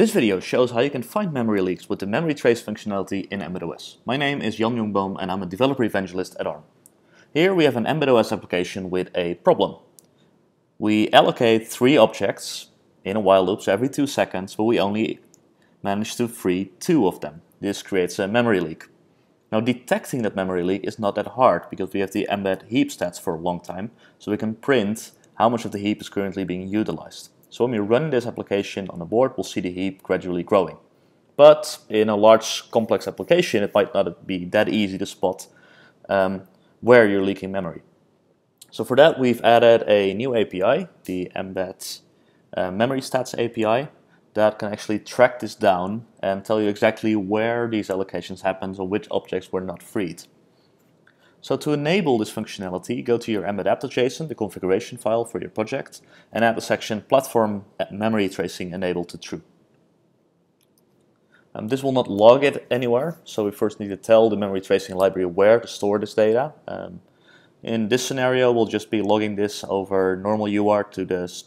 This video shows how you can find memory leaks with the memory trace functionality in Mbed OS. My name is Jan Jongboom and I'm a developer evangelist at ARM. Here we have an Mbed OS application with a problem. We allocate three objects in a while loop, so every two seconds, but we only manage to free two of them. This creates a memory leak. Now detecting that memory leak is not that hard because we have the mbed heap stats for a long time, so we can print how much of the heap is currently being utilized. So when we run this application on the board, we'll see the heap gradually growing. But in a large complex application, it might not be that easy to spot um, where you're leaking memory. So for that, we've added a new API, the mbed uh, memory stats API, that can actually track this down and tell you exactly where these allocations happen or which objects were not freed. So to enable this functionality, go to your mbed_app.json, the configuration file for your project, and add the section platform memory tracing enabled to true. Um, this will not log it anywhere, so we first need to tell the memory tracing library where to store this data. Um, in this scenario, we'll just be logging this over normal UART to the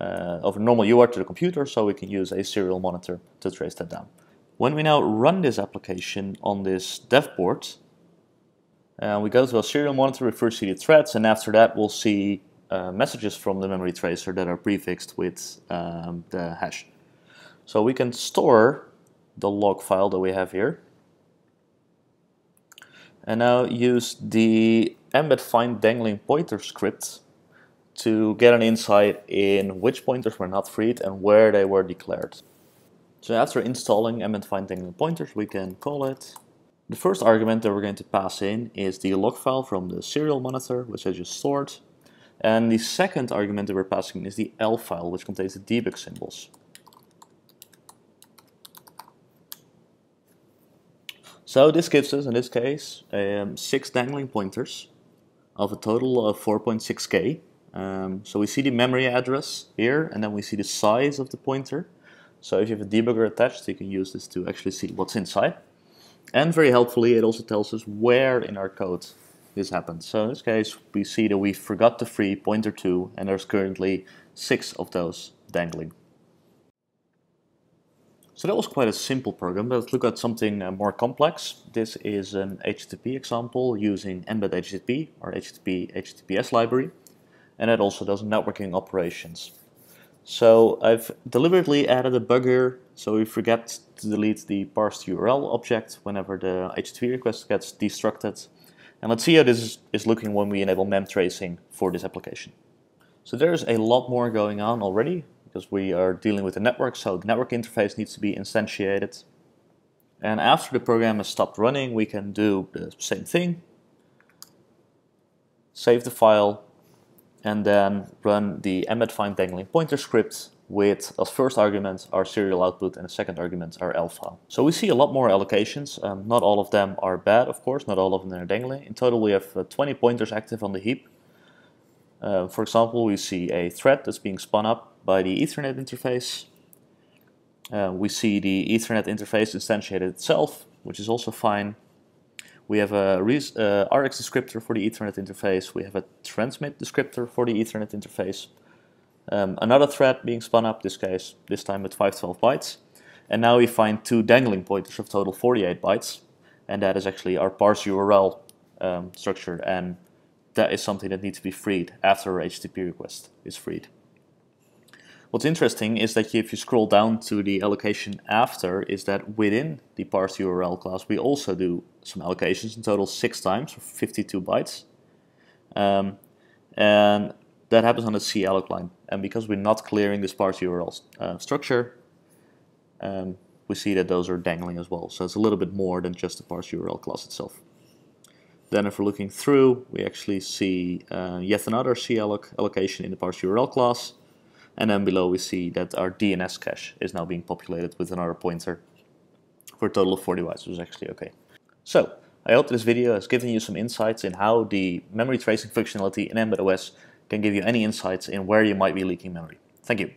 uh, over normal UART to the computer, so we can use a serial monitor to trace that down. When we now run this application on this dev board, uh, we go to a serial monitor with first see the threads, and after that we'll see uh, messages from the memory tracer that are prefixed with um, the hash. So we can store the log file that we have here, and now use the mbed find dangling pointer script to get an insight in which pointers were not freed and where they were declared. So after installing mbed find dangling pointers, we can call it the first argument that we're going to pass in is the log file from the serial monitor, which I just stored. And the second argument that we're passing in is the ELF file, which contains the debug symbols. So this gives us, in this case, um, six dangling pointers of a total of 4.6k. Um, so we see the memory address here, and then we see the size of the pointer. So if you have a debugger attached, you can use this to actually see what's inside. And very helpfully, it also tells us where in our code this happened. So in this case, we see that we forgot the free pointer 2, and there's currently six of those dangling. So that was quite a simple program, but let's look at something uh, more complex. This is an HTTP example using Mbed HTTP, or HTTP HTTPS library, and it also does networking operations. So I've deliberately added a bug here so we forget to delete the parsed URL object whenever the HTTP request gets destructed. And let's see how this is looking when we enable mem tracing for this application. So there's a lot more going on already because we are dealing with the network, so the network interface needs to be instantiated. And after the program has stopped running, we can do the same thing. Save the file and then run the mbed find dangling pointer script with as first argument our serial output and the second argument our ELF file. So we see a lot more allocations. Um, not all of them are bad, of course, not all of them are dangling. In total we have uh, 20 pointers active on the heap. Uh, for example, we see a thread that's being spun up by the Ethernet interface. Uh, we see the Ethernet interface instantiated itself, which is also fine. We have a uh, RX descriptor for the Ethernet interface. We have a transmit descriptor for the Ethernet interface. Um, another thread being spun up, this case, this time with 512 bytes. And now we find two dangling pointers of total 48 bytes. And that is actually our parse URL um, structure. And that is something that needs to be freed after our HTTP request is freed. What's interesting is that if you scroll down to the allocation after, is that within the parse URL class, we also do some allocations in total six times for 52 bytes. Um, and that happens on the calloc line. And because we're not clearing this parse URL uh, structure, um, we see that those are dangling as well. So it's a little bit more than just the parse URL class itself. Then if we're looking through, we actually see uh, yet another calloc allocation in the parse URL class. And then below we see that our DNS cache is now being populated with another pointer for a total of 40 bytes, which is actually okay. So, I hope this video has given you some insights in how the memory tracing functionality in Mbed OS can give you any insights in where you might be leaking memory. Thank you.